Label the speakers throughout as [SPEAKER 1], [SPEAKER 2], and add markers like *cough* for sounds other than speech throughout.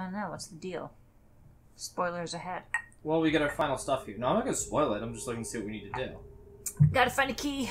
[SPEAKER 1] I don't know. What's the deal? Spoilers ahead.
[SPEAKER 2] Well, we got our final stuff here. No, I'm not gonna spoil it. I'm just looking to see what we need to do.
[SPEAKER 1] Gotta find a key.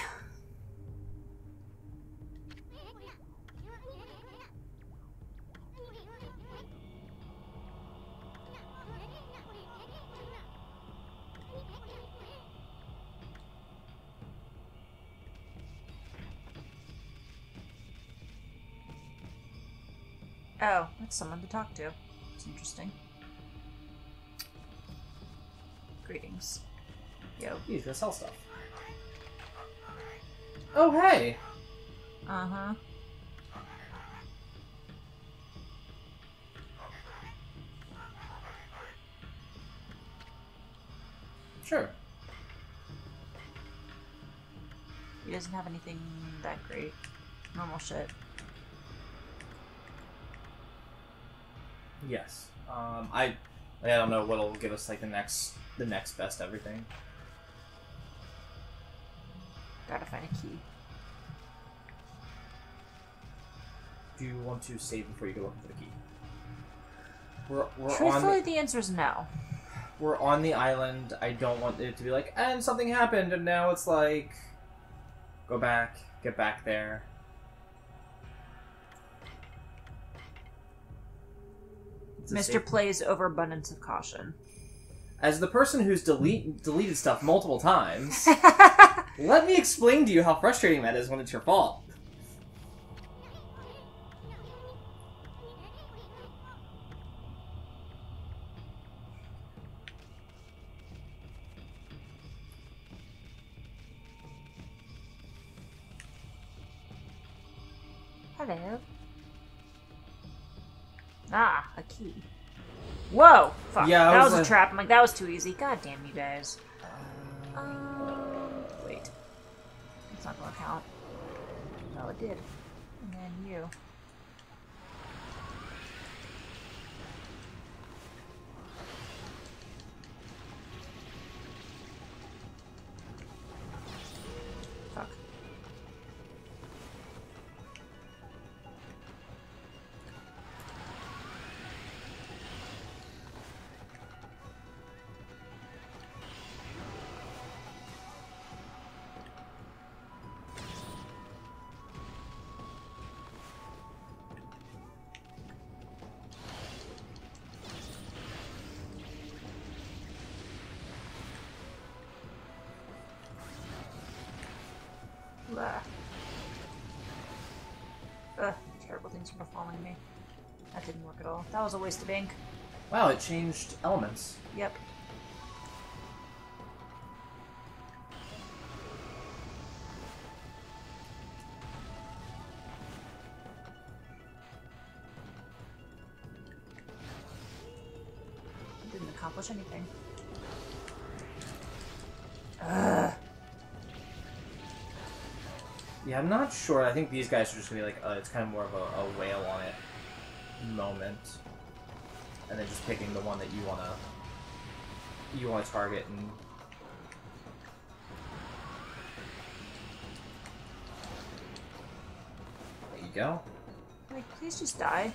[SPEAKER 1] Oh, that's someone to talk to. It's interesting. Greetings. Yo.
[SPEAKER 2] He's gonna sell stuff. Oh, hey!
[SPEAKER 1] Uh huh.
[SPEAKER 2] Sure.
[SPEAKER 1] He doesn't have anything that great. Normal shit.
[SPEAKER 2] Yes. Um, I, I don't know what'll give us like the next, the next best everything.
[SPEAKER 1] Gotta find a key.
[SPEAKER 2] Do you want to save before you go looking for the key? We're we're on
[SPEAKER 1] Truthfully,
[SPEAKER 2] the,
[SPEAKER 1] the answer is no.
[SPEAKER 2] we're on the island. I don't want it to be like, and something happened, and now it's like, go back, get back there. It's
[SPEAKER 1] Mr. plays overabundance of caution.
[SPEAKER 2] As the person who's delete deleted stuff multiple times, *laughs* let me explain to you how frustrating that is when it's your fault.
[SPEAKER 1] Hello. Ah, a key. Whoa! Fuck.
[SPEAKER 2] Yeah,
[SPEAKER 1] that
[SPEAKER 2] was
[SPEAKER 1] was, a
[SPEAKER 2] like-
[SPEAKER 1] trap. I'm like, that was too easy. God damn you guys. Um, wait. It's not gonna count. No, it did. And then you. Are befalling me. That didn't work at all. That was a waste of ink.
[SPEAKER 2] Wow, it changed elements.
[SPEAKER 1] Yep.
[SPEAKER 2] I'm not sure. I think these guys are just gonna be like, uh, it's kind of more of a, a whale on it moment, and then just picking the one that you wanna you wanna target and. There you go.
[SPEAKER 1] Like, please just die.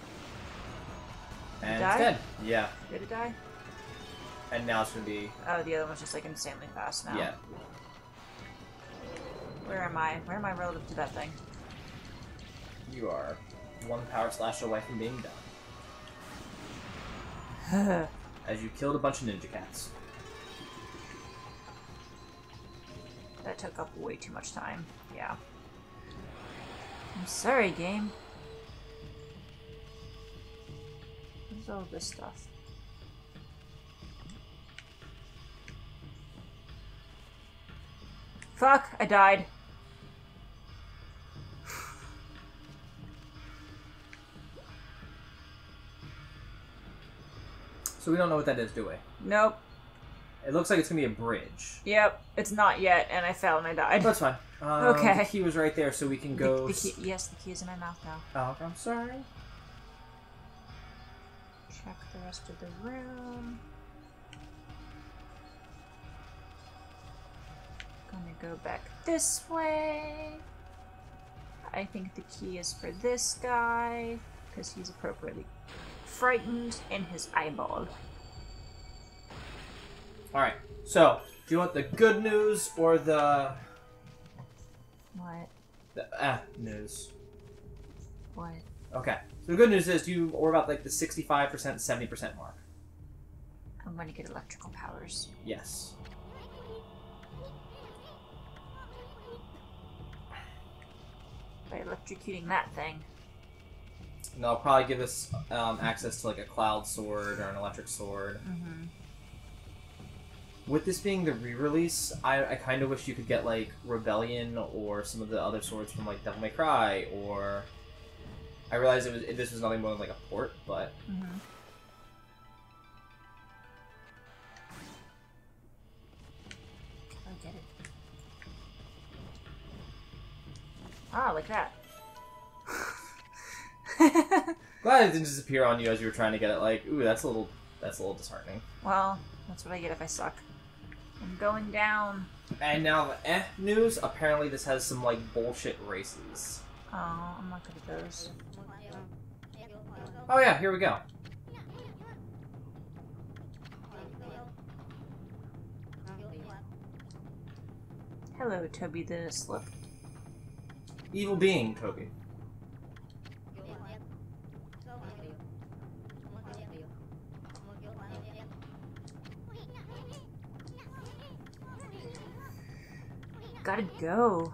[SPEAKER 2] And
[SPEAKER 1] Die?
[SPEAKER 2] it's dead. Yeah.
[SPEAKER 1] Did it die?
[SPEAKER 2] And now it's gonna be
[SPEAKER 1] Oh, the other one's just like insanely fast now.
[SPEAKER 2] yeah.
[SPEAKER 1] Where am I? Where am I relative to that thing?
[SPEAKER 2] You are one power slash away from being done. *laughs* As you killed a bunch of ninja cats.
[SPEAKER 1] That took up way too much time. Yeah. I'm sorry, game. What's all this stuff? Fuck, I died.
[SPEAKER 2] So we don't know what that is, do we?
[SPEAKER 1] Nope.
[SPEAKER 2] It looks like it's gonna be a bridge.
[SPEAKER 1] Yep, it's not yet, and I fell and I died.
[SPEAKER 2] That's fine. *laughs* Um,
[SPEAKER 1] Okay.
[SPEAKER 2] The key was right there, so we can go.
[SPEAKER 1] the key, yes, the key is in my mouth now.
[SPEAKER 2] Oh, I'm sorry.
[SPEAKER 1] Check the rest of the room. Gonna go back this way. I think the key is for this guy, because he's appropriately frightened in his eyeball.
[SPEAKER 2] Alright, so, do you want the good news or the.
[SPEAKER 1] What?
[SPEAKER 2] the ah, news?
[SPEAKER 1] What?
[SPEAKER 2] Okay. So the good news is you we're about like the 65%, 70% mark.
[SPEAKER 1] I'm to get electrical powers.
[SPEAKER 2] Yes.
[SPEAKER 1] By electrocuting that thing.
[SPEAKER 2] And they'll probably give us um, access to like a cloud sword or an electric sword.
[SPEAKER 1] Mm-hmm.
[SPEAKER 2] With this being the re-release, I, I kind of wish you could get like Rebellion or some of the other swords from like Devil May Cry or. I realized it was this was nothing more than like a port, but
[SPEAKER 1] Mm-hmm. Like that. *laughs*
[SPEAKER 2] glad it didn't disappear on you as you were trying to get it. Like, ooh, that's a little that's a little disheartening.
[SPEAKER 1] well, that's what I get if I suck. I'm going down.
[SPEAKER 2] And now the eh news. Apparently, this has some like bullshit races.
[SPEAKER 1] Oh, I'm not good at those.
[SPEAKER 2] Oh yeah, here we go.
[SPEAKER 1] Hello, Toby the Slip.
[SPEAKER 2] Evil being, Toby.
[SPEAKER 1] Gotta go.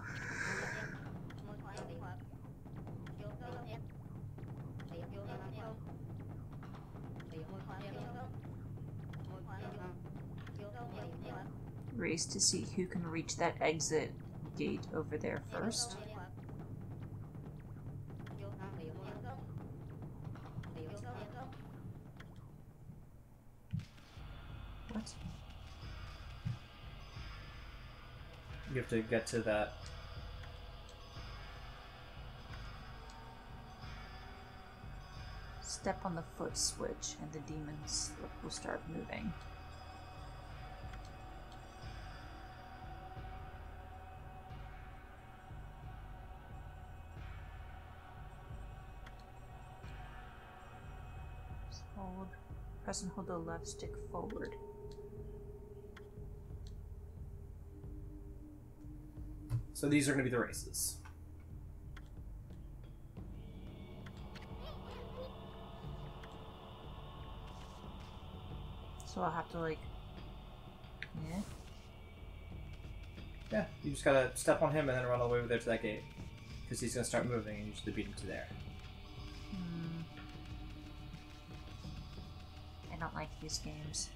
[SPEAKER 1] Race to see who can reach that exit gate over there first.
[SPEAKER 2] You have to get to that.
[SPEAKER 1] Step on the foot switch and the demon slip will start moving. Just Hold. Press and hold the left stick forward.
[SPEAKER 2] So these are going to be the races.
[SPEAKER 1] So I'll have to like. Yeah.
[SPEAKER 2] Yeah, you just gotta step on him and then run all the way over there to that gate. Because he's gonna start moving and you just have to beat him to there.
[SPEAKER 1] Hmm. I don't like these games.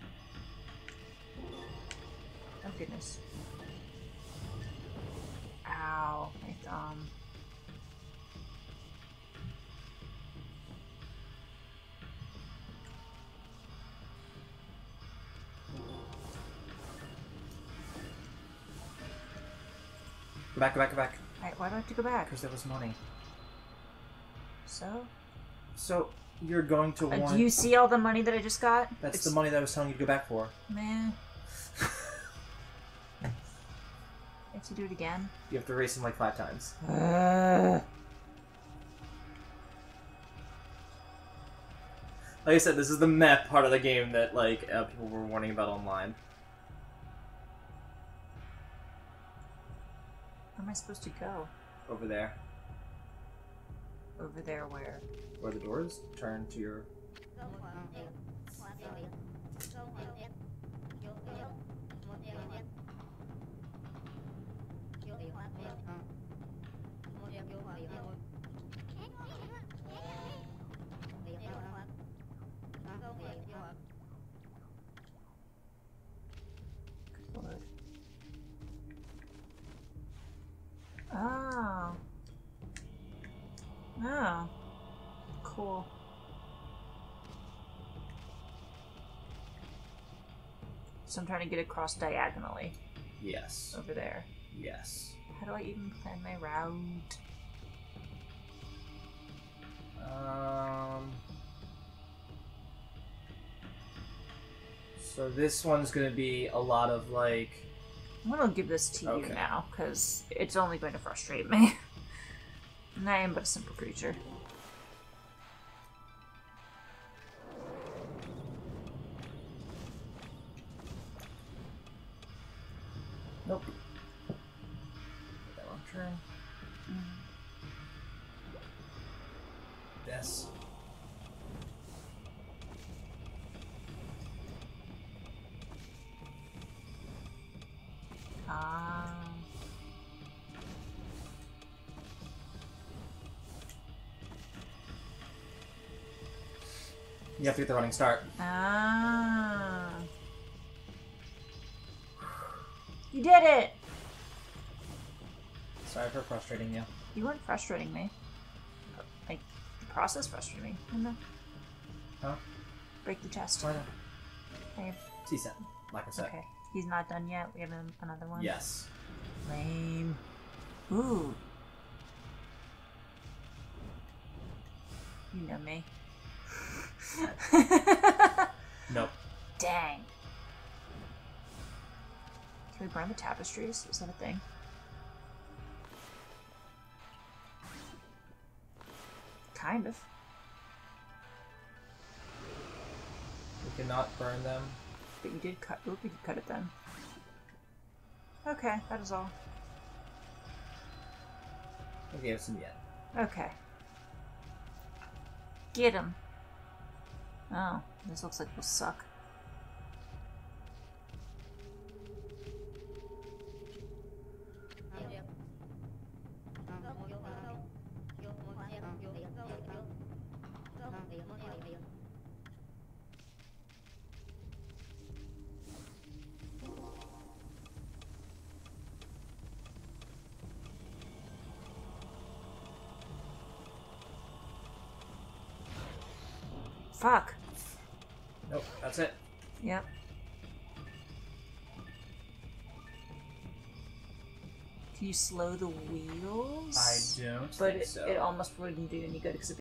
[SPEAKER 1] Oh goodness. Ow, my thumb.
[SPEAKER 2] Go back, go back, go back.
[SPEAKER 1] Alright, why do I have to go back?
[SPEAKER 2] Because there was money.
[SPEAKER 1] So?
[SPEAKER 2] So, you're going to
[SPEAKER 1] Uh,
[SPEAKER 2] want.
[SPEAKER 1] do you see all the money that I just got?
[SPEAKER 2] That's
[SPEAKER 1] It's-
[SPEAKER 2] the money that I was telling you to go back for.
[SPEAKER 1] Meh. *laughs* I have to do it again?
[SPEAKER 2] You have to race him like five times.
[SPEAKER 1] Uh, *sighs*
[SPEAKER 2] Like I said, this is the map part of the game that like uh, people were warning about online.
[SPEAKER 1] where am I supposed to go?
[SPEAKER 2] Over there,
[SPEAKER 1] Over there where?
[SPEAKER 2] where the doors turn to your.
[SPEAKER 1] So I'm trying to get across diagonally
[SPEAKER 2] Yes.
[SPEAKER 1] over there.
[SPEAKER 2] Yes.
[SPEAKER 1] How do I even plan my route?
[SPEAKER 2] Um. So this one's gonna be a lot of like.
[SPEAKER 1] I'm gonna give this to
[SPEAKER 2] Okay.
[SPEAKER 1] you now, because it's only going to frustrate me. *laughs* and I am but a simple creature. Ah.
[SPEAKER 2] You have to get the running start.
[SPEAKER 1] Ah. You did it!
[SPEAKER 2] Sorry for frustrating you.
[SPEAKER 1] You weren't frustrating me. Like, the process frustrated me. No.
[SPEAKER 2] Huh?
[SPEAKER 1] Break the chest.
[SPEAKER 2] Why not?
[SPEAKER 1] Okay.
[SPEAKER 2] T7. Like I said.
[SPEAKER 1] okay. He's not done yet. We have another one.
[SPEAKER 2] Yes.
[SPEAKER 1] Lame. Ooh. You know me. *laughs*
[SPEAKER 2] Nope.
[SPEAKER 1] Dang. Can we burn the tapestries? Is that a thing? Kind of.
[SPEAKER 2] We cannot burn them.
[SPEAKER 1] But you did cut. Oop, could cut it then. Okay, that is all.
[SPEAKER 2] Gave us some yen.
[SPEAKER 1] Okay. Get him. Oh, this looks like will suck. Fuck.
[SPEAKER 2] Nope. That's it.
[SPEAKER 1] Yep. Can you slow the wheels?
[SPEAKER 2] I don't
[SPEAKER 1] But
[SPEAKER 2] think
[SPEAKER 1] it,
[SPEAKER 2] so.
[SPEAKER 1] it almost wouldn't do any good because